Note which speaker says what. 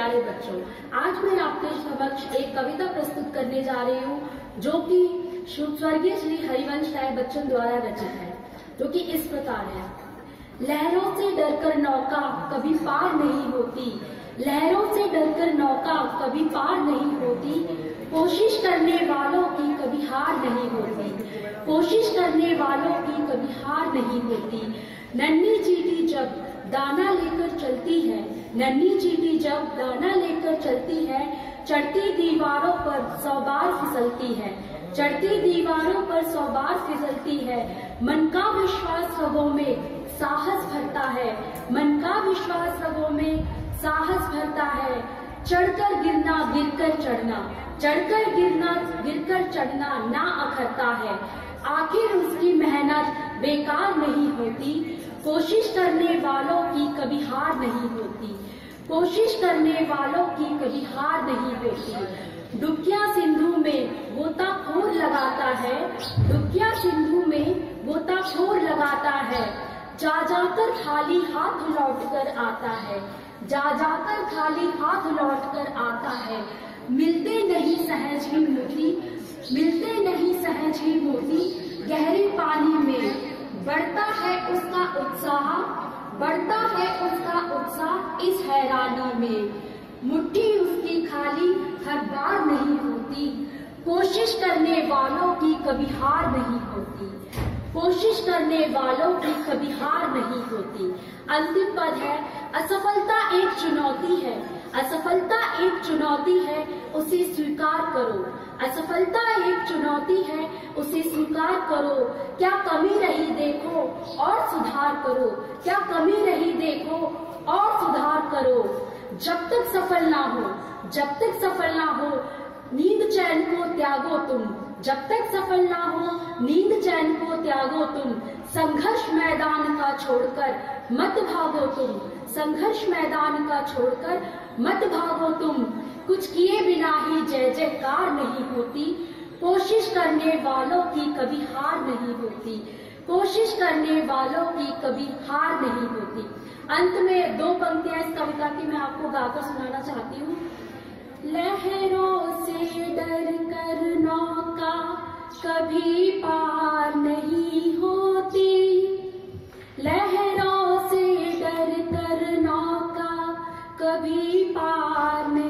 Speaker 1: प्यारे बच्चों, आज मैं आपके समक्ष एक कविता प्रस्तुत करने जा रही हूँ, जो कि स्वर्गीय श्री हरिवंश राय बच्चन द्वारा रचित है, जो कि इस प्रकार है। लहरों से डरकर नौका कभी पार नहीं होती, लहरों से डरकर नौका कभी पार नहीं होती, कोशिश करने वालों की कभी हार नहीं होती, कोशिश करने वालों की कभी हार नहीं होती, नन्ही चीटी जब दाना लेकर चलती है, नन्ही चीटी जब दाना लेकर चलती है, चढ़ती दीवारों पर सौ बार फिसलती है, चढ़ती दीवारों पर सौ बार फिसलती है, मन का विश्वास रगों में साहस भरता है, मन का विश्वास रगों में साहस भरता है, चढ़कर गिरना, गिरकर चढ़ना, चढ़कर गिरना, गिरकर चढ़ना ना अखरता है, आखिर उसकी मेहनत बेकार नहीं होती कोशिश करने वालों की कभी हार नहीं होती। कोशिश करने वालों की कभी हार नहीं होती। डुबकिया सिंधु में गोताखोर लगाता है। डुबकिया सिंधु में गोताखोर लगाता है। जा जाकर खाली हाथ लौट कर आता है। जा जाकर खाली हाथ लौट कर आता है। मिलते नहीं सहज ही मोती। मिलते नहीं सहज ही मोती। गहरे पानी में बढ़ता है उसका बढ़ता है उसका उत्साह इस हैरानी में। मुट्ठी उसकी खाली, हर बार नहीं होती। कोशिश करने वालों की कभी हार नहीं होती। कोशिश करने वालों की कभी हार नहीं होती। अंतिम पद है, असफलता एक चुनौती है। असफलता एक चुनौती है, उसे स्वीकार करो। असफलता एक चुनौती है, उसे स्वीकार करो। क्या कमी रही देखो, और सुधार करो। क्या कमी रही देखो, और सुधार करो। जब तक सफल ना हो, जब तक सफल ना हो, नींद चैन को त्यागो तुम। जब तक सफल ना हो, नींद चैन को त्यागो तुम। संघर्ष मैदान का छोड़कर मत भागो तुम। संघर्ष मैदान का छोड़कर मत भागो तुम। कुछ किए बिना ही जय जयकार नहीं होती। कोशिश करने वालों की कभी हार नहीं होती। कोशिश करने वालों की कभी हार नहीं होती। अंत में दो पंक्तियाँ इस कविता की मैं आपको गाकर सुनाना चाहती हूँ। लहरों से डर कर नौका कभी पार नहीं होती। लहरों से डर कर नौका कभी पार नहीं